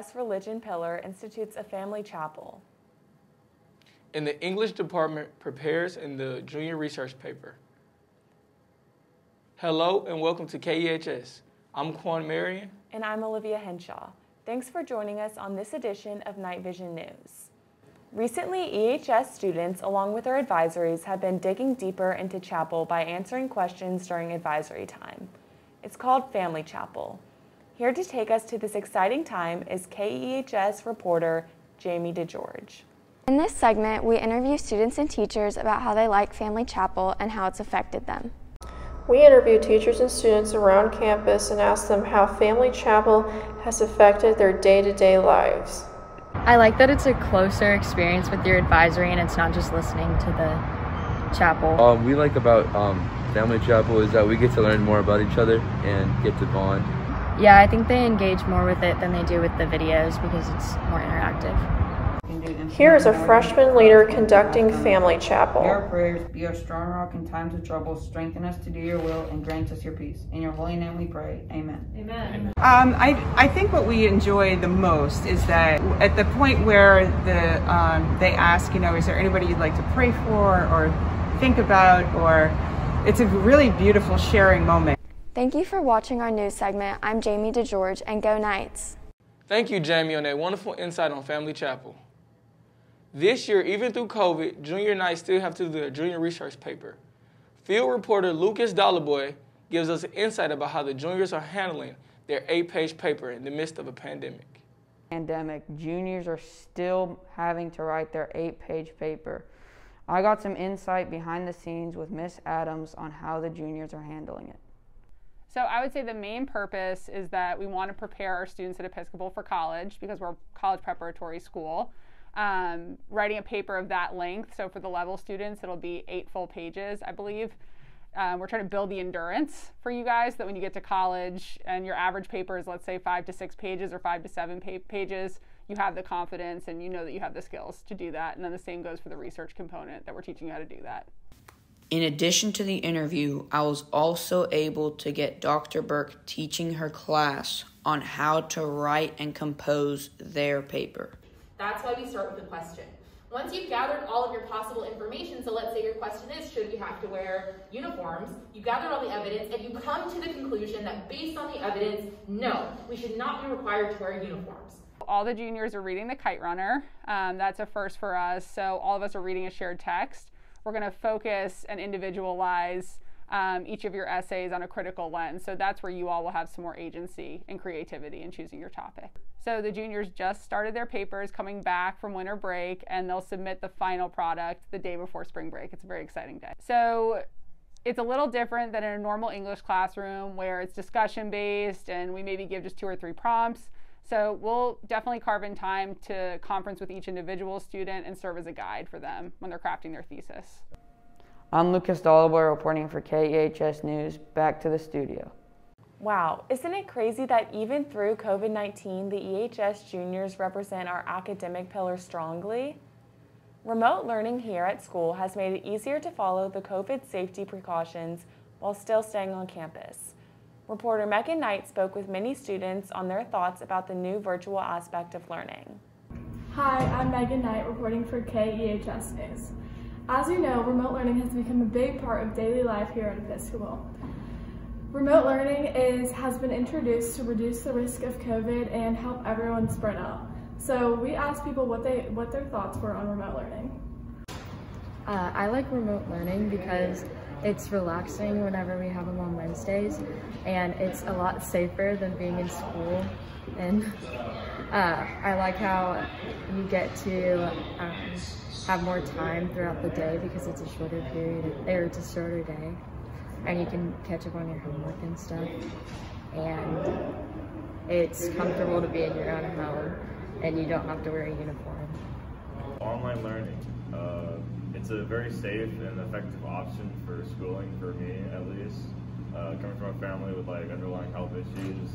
EHS Religion Pillar institutes a family chapel. And the English department prepares in the junior research paper. Hello and welcome to KEHS. I'm Quan Marion. And I'm Olivia Henshaw. Thanks for joining us on this edition of Knight Vision News. Recently, EHS students, along with their advisories, have been digging deeper into chapel by answering questions during advisory time. It's called Family Chapel. Here to take us to this exciting time is KEHS reporter Jamie DeGeorge. In this segment, we interview students and teachers about how they like Family Chapel and how it's affected them. We interview teachers and students around campus and ask them how Family Chapel has affected their day to day lives. I like that it's a closer experience with your advisory and it's not just listening to the chapel. Um, we like about um, Family Chapel is that we get to learn more about each other and get to bond. Yeah, I think they engage more with it than they do with the videos because it's more interactive. Here is a freshman leader conducting Family Chapel. Our prayers be our strong rock in times of trouble. Strengthen us to do your will and grant us your peace. In your holy name we pray. Amen. Amen. Um, I, I think what we enjoy the most is that at the point where the um, they ask, you know, is there anybody you'd like to pray for or think about, or it's a really beautiful sharing moment. Thank you for watching our news segment. I'm Jamie DeGeorge, and go Knights. Thank you, Jamie, on that wonderful insight on Family Chapel. This year, even through COVID, junior knights still have to do their junior research paper. Field reporter Lucas Dollarboy gives us insight about how the juniors are handling their eight-page paper in the midst of a pandemic. Pandemic, juniors are still having to write their eight-page paper. I got some insight behind the scenes with Miss Adams on how the juniors are handling it. So I would say the main purpose is that we want to prepare our students at Episcopal for college because we're a college preparatory school um, writing a paper of that length. So for the level students, it'll be eight full pages, I believe. Um, we're trying to build the endurance for you guys that when you get to college and your average paper is, let's say, five to six pages or five to seven pa- pages, you have the confidence and you know that you have the skills to do that. And then the same goes for the research component that we're teaching you how to do that. In addition to the interview, I was also able to get Dr. Burke teaching her class on how to write and compose their paper. That's why we start with a question. Once you've gathered all of your possible information, so let's say your question is, should we have to wear uniforms? You gathered all the evidence and you come to the conclusion that based on the evidence, no, we should not be required to wear uniforms. All the juniors are reading the Kite Runner. Um, that's a first for us. So all of us are reading a shared text. We're going to focus and individualize um, each of your essays on a critical lens. So that's where you all will have some more agency and creativity in choosing your topic. So the juniors just started their papers coming back from winter break and they'll submit the final product the day before spring break. It's a very exciting day. So it's a little different than in a normal English classroom where it's discussion based and we maybe give just two or three prompts. So we'll definitely carve in time to conference with each individual student and serve as a guide for them when they're crafting their thesis. I'm Lucas Dollarboy reporting for KEHS News. Back to the studio. Wow, isn't it crazy that even through COVID 19, the EHS juniors represent our academic pillar strongly? Remote learning here at school has made it easier to follow the COVID safety precautions while still staying on campus. Reporter Megan Knight spoke with many students on their thoughts about the new virtual aspect of learning. Hi, I'm Megan Knight reporting for KEHS News. As you know, remote learning has become a big part of daily life here at Episcopal. Remote learning is, has been introduced to reduce the risk of COVID and help everyone spread out. So we asked people what, they, what their thoughts were on remote learning. Uh, I like remote learning because it's relaxing whenever we have them on Wednesdays and it's a lot safer than being in school and uh, I like how you get to um, have more time throughout the day because it's a shorter period, or it's a shorter day, and you can catch up on your homework and stuff. And it's comfortable to be in your own home, and you don't have to wear a uniform. Online learning. Uh, it's a very safe and effective option for schooling, for me at least. Uh, coming from a family with like underlying health issues,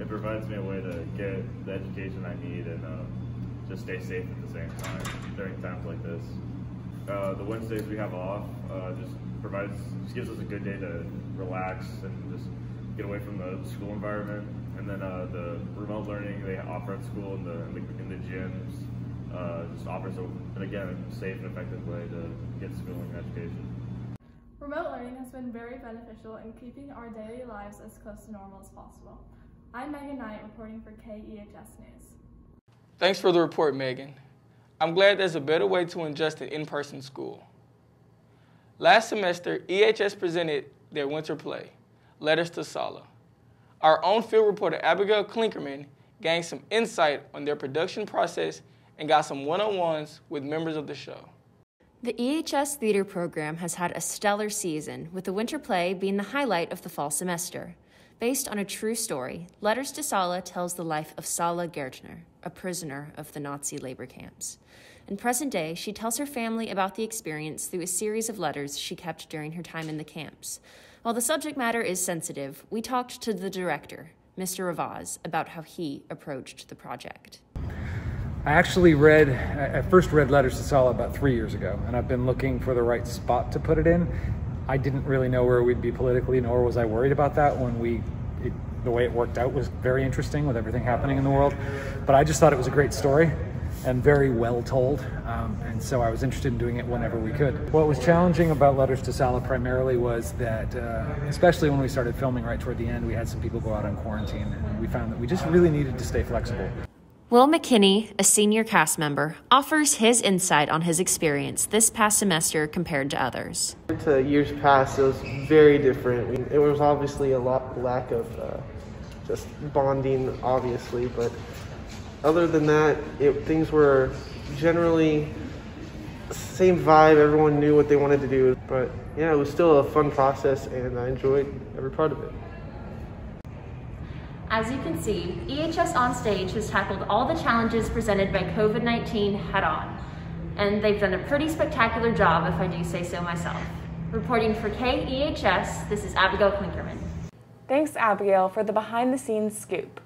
it provides me a way to get the education I need and uh, just stay safe at the same time during times like this. Uh, the Wednesdays we have off uh, just provides, just gives us a good day to relax and just get away from the school environment. And then uh, the remote learning they offer at school in the, in the, in the gyms uh, just offers, a, and again, a safe and effective way to get schooling and education. Remote learning has been very beneficial in keeping our daily lives as close to normal as possible. I'm Megan Knight reporting for KEHS News. Thanks for the report, Megan. I'm glad there's a better way to ingest an in-person school. Last semester, EHS presented their winter play, Letters to Sala. Our own field reporter, Abigail Klinkerman, gained some insight on their production process and got some one-on-ones with members of the show. The EHS theater program has had a stellar season, with the winter play being the highlight of the fall semester. Based on a true story, Letters to Sala tells the life of Sala Gertner, a prisoner of the Nazi labor camps. In present day, she tells her family about the experience through a series of letters she kept during her time in the camps. While the subject matter is sensitive, we talked to the director, Mr. Ravaz, about how he approached the project. I actually read, I first read Letters to Sala about three years ago, and I've been looking for the right spot to put it in. I didn't really know where we'd be politically, nor was I worried about that when we, it, the way it worked out was very interesting with everything happening in the world. But I just thought it was a great story and very well told. Um, and so I was interested in doing it whenever we could. What was challenging about Letters to Sala primarily was that, uh, especially when we started filming right toward the end, we had some people go out on quarantine, and we found that we just really needed to stay flexible. Will McKinney, a senior cast member, offers his insight on his experience this past semester compared to others. To years past, it was very different. It was obviously a lot lack of uh, just bonding, obviously, but other than that, it, things were generally same vibe. Everyone knew what they wanted to do, but yeah, it was still a fun process, and I enjoyed every part of it. As you can see, EHS On Stage has tackled all the challenges presented by COVID-19 head on, and they've done a pretty spectacular job, if I do say so myself. Reporting for KEHS, this is Abigail Klinkerman. Thanks, Abigail, for the behind-the-scenes scoop.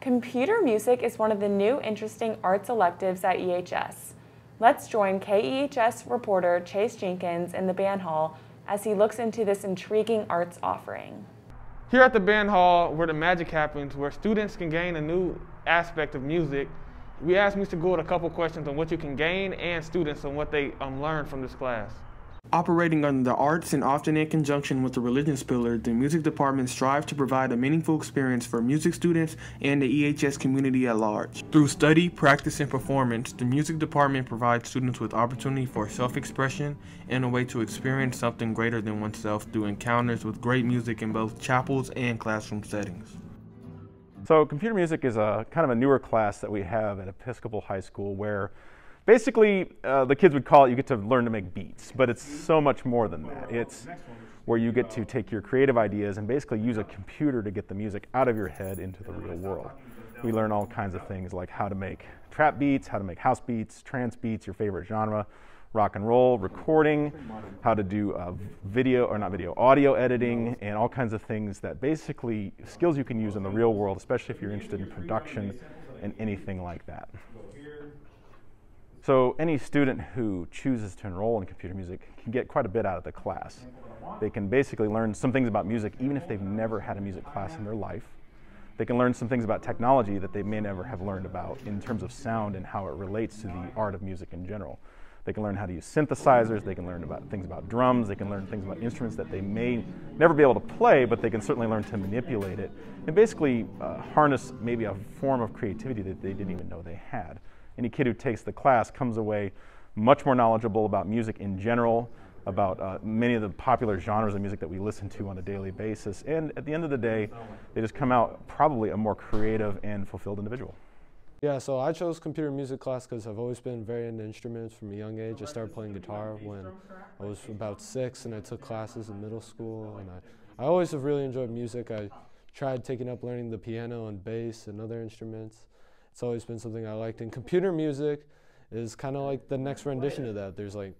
Computer music is one of the new interesting arts electives at EHS. Let's join KEHS reporter Chase Jenkins in the band hall as he looks into this intriguing arts offering. Here at the band hall, where the magic happens, where students can gain a new aspect of music, we asked Mr. Gould a couple questions on what you can gain and students on what they um, learn from this class. Operating under the arts and often in conjunction with the religious pillar, the music department strives to provide a meaningful experience for music students and the EHS community at large. Through study, practice, and performance, the music department provides students with opportunity for self-expression and a way to experience something greater than oneself through encounters with great music in both chapels and classroom settings. So computer music is a kind of a newer class that we have at Episcopal High School where basically, uh, the kids would call it you get to learn to make beats, but it's so much more than that. It's where you get to take your creative ideas and basically use a computer to get the music out of your head into the real world. We learn all kinds of things like how to make trap beats, how to make house beats, trance beats, your favorite genre, rock and roll, recording, how to do uh, video, or not video, audio editing, and all kinds of things that basically skills you can use in the real world, especially if you're interested in production and anything like that. So any student who chooses to enroll in computer music can get quite a bit out of the class. They can basically learn some things about music even if they've never had a music class in their life. They can learn some things about technology that they may never have learned about in terms of sound and how it relates to the art of music in general. They can learn how to use synthesizers, they can learn about things about drums, they can learn things about instruments that they may never be able to play, but they can certainly learn to manipulate it and basically uh, harness maybe a form of creativity that they didn't even know they had any kid who takes the class comes away much more knowledgeable about music in general, about uh, many of the popular genres of music that we listen to on a daily basis. And at the end of the day, they just come out probably a more creative and fulfilled individual. Yeah, so I chose computer music class because I've always been very into instruments from a young age. I started playing guitar when I was about six, and I took classes in middle school. And I, I always have really enjoyed music. I tried taking up learning the piano and bass and other instruments it's always been something I liked. And computer music is kind of like the next rendition of that. There's like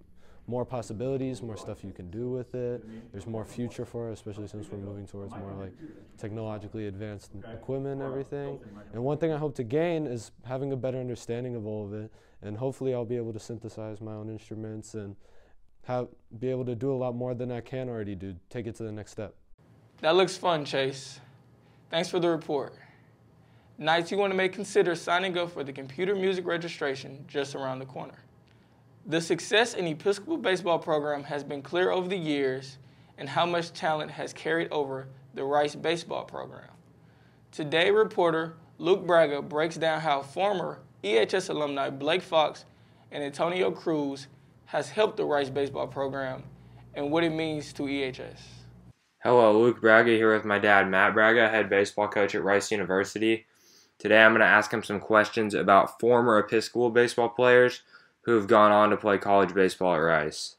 more possibilities, more stuff you can do with it. There's more future for it, especially since we're moving towards more like technologically advanced equipment and everything. And one thing I hope to gain is having a better understanding of all of it. And hopefully I'll be able to synthesize my own instruments and have, be able to do a lot more than I can already do, take it to the next step. That looks fun, Chase. Thanks for the report. Knights you want to may consider signing up for the computer music registration just around the corner. The success in Episcopal baseball program has been clear over the years and how much talent has carried over the Rice baseball program. Today, reporter Luke Bragga breaks down how former EHS alumni Blake Fox and Antonio Cruz has helped the Rice baseball program and what it means to EHS. Hello, Luke Bragga here with my dad, Matt Bragga, head baseball coach at Rice University. Today I'm going to ask him some questions about former Episcopal baseball players who have gone on to play college baseball at Rice.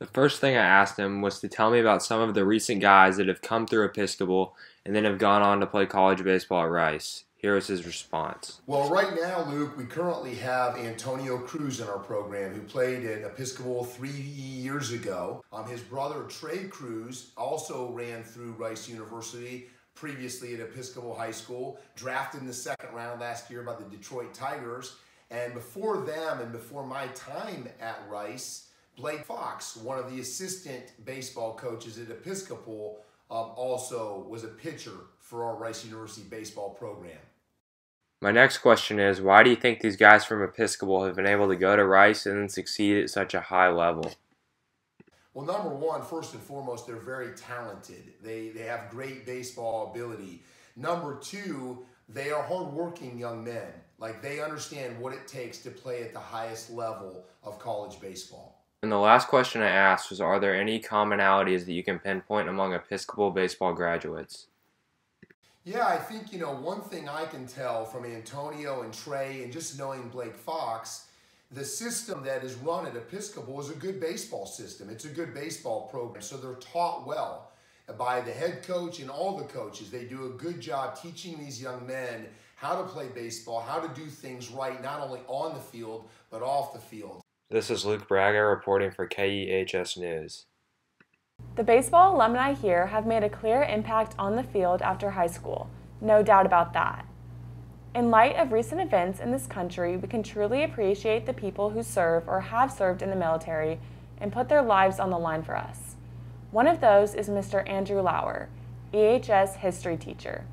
The first thing I asked him was to tell me about some of the recent guys that have come through Episcopal and then have gone on to play college baseball at Rice. Here is his response. Well, right now, Luke, we currently have Antonio Cruz in our program who played at Episcopal three years ago. Um, his brother, Trei Cruz, also ran through Rice University previously at Episcopal High School, drafted in the second round last year by the Detroit Tigers. And before them and before my time at Rice, Blake Fox, one of the assistant baseball coaches at Episcopal, um, also was a pitcher for our Rice University baseball program. My next question is why do you think these guys from Episcopal have been able to go to Rice and succeed at such a high level? Well, number one, first and foremost, they're very talented. They, they have great baseball ability. Number two, they are hardworking young men. Like they understand what it takes to play at the highest level of college baseball. And the last question I asked was Are there any commonalities that you can pinpoint among Episcopal baseball graduates? Yeah, I think, you know, one thing I can tell from Antonio and Trei and just knowing Blake Fox, the system that is run at Episcopal is a good baseball system. It's a good baseball program. So they're taught well by the head coach and all the coaches. They do a good job teaching these young men how to play baseball, how to do things right, not only on the field, but off the field. This is Luke Bragga reporting for KEHS News. The baseball alumni here have made a clear impact on the field after high school, no doubt about that. In light of recent events in this country, we can truly appreciate the people who serve or have served in the military and put their lives on the line for us. One of those is Mr. Andrew Lauer, EHS history teacher.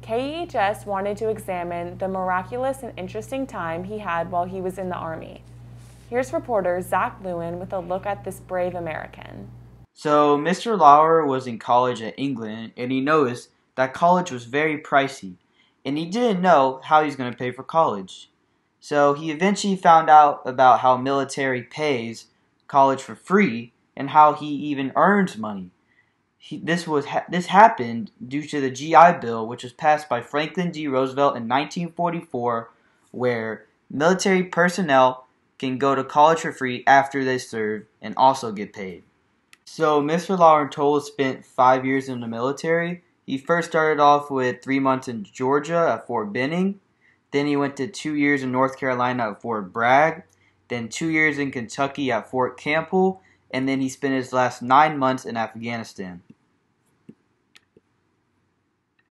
KEHS wanted to examine the miraculous and interesting time he had while he was in the Army. Here's reporter Zach Lewin with a look at this brave American. So, Mr. Lauer was in college at England and he noticed that college was very pricey and he didn't know how he was going to pay for college. So, he eventually found out about how military pays college for free and how he even earns money. He, this was ha- this happened due to the GI Bill, which was passed by Franklin D. Roosevelt in 1944, where military personnel can go to college for free after they serve and also get paid. So Mr. Lauer total spent five years in the military. He first started off with three months in Georgia at Fort Benning. Then he went to two years in North Carolina at Fort Bragg. Then two years in Kentucky at Fort Campbell. And then he spent his last nine months in Afghanistan.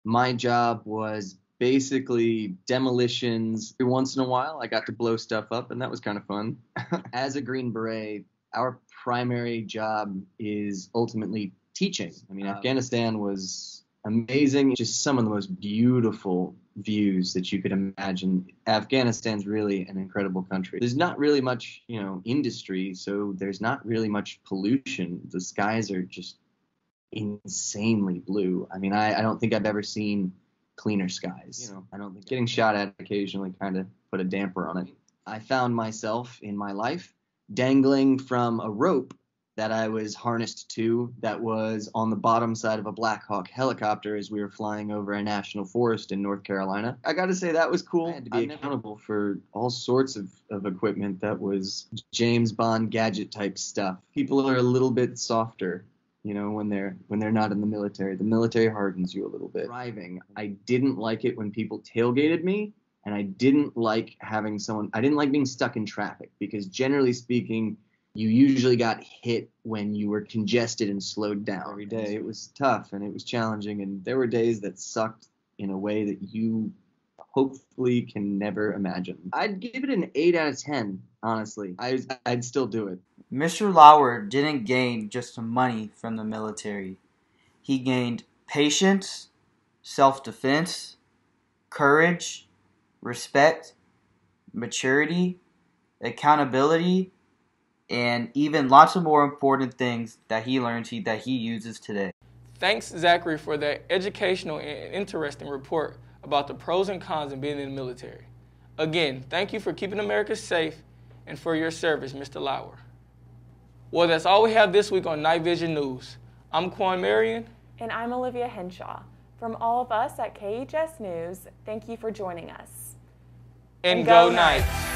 My job was basically demolitions. Every once in a while, I got to blow stuff up, and that was kind of fun. As a Green Beret, our primary job is ultimately teaching. I mean, uh, Afghanistan was amazing, just some of the most beautiful views that you could imagine. Afghanistan's really an incredible country. There's not really much, you know, industry, so there's not really much pollution. The skies are just insanely blue. I mean, I, I don't think I've ever seen cleaner skies. You know, I don't think getting shot at occasionally kind of put a damper on it. I found myself in my life dangling from a rope that I was harnessed to that was on the bottom side of a Black Hawk helicopter as we were flying over a national forest in North Carolina. I got to say that was cool. I had to be I've accountable never... for all sorts of, of equipment that was James Bond gadget type stuff. People are a little bit softer you know when they're when they're not in the military the military hardens you a little bit driving i didn't like it when people tailgated me and i didn't like having someone i didn't like being stuck in traffic because generally speaking you usually got hit when you were congested and slowed down. Every day. it was tough and it was challenging. And there were days that sucked in a way that you hopefully can never imagine. I'd give it an 8 out of 10 honestly. I, i'd still do it. Mr. Lauer didn't gain just money from the military. He gained patience, self defense, courage, respect, maturity, accountability, and even lots of more important things that he learns he, that he uses today. Thanks, Zachary, for that educational and interesting report about the pros and cons of being in the military. Again, thank you for keeping America safe and for your service, Mr. Lauer. Well, that's all we have this week on Knight Vision News. I'm Quan Marion. And I'm Olivia Henshaw. From all of us at KHS News, thank you for joining us. And, and go, go Knights.